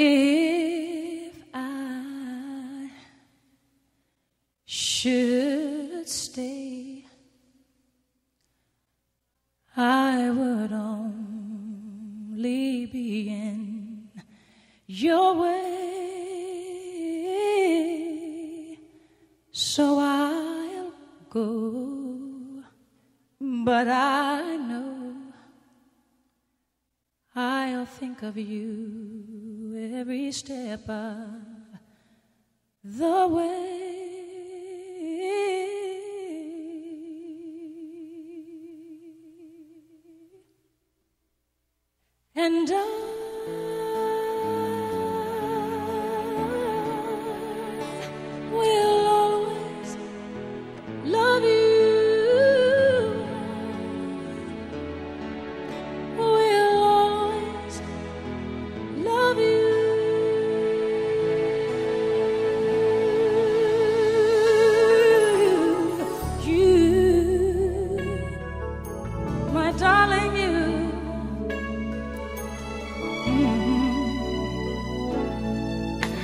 If I should stay, I would only be in your way. So I'll go, but I know I'll think of you every step of the way. And I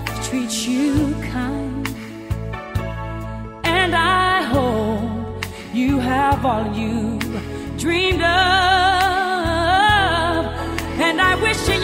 Life treats you kind, and I hope you have all you dreamed of, and I wish you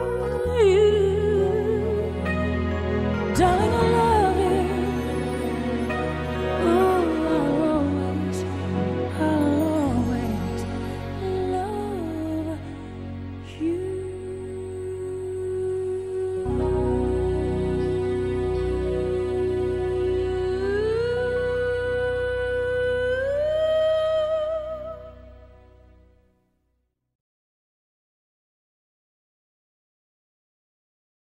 oh you.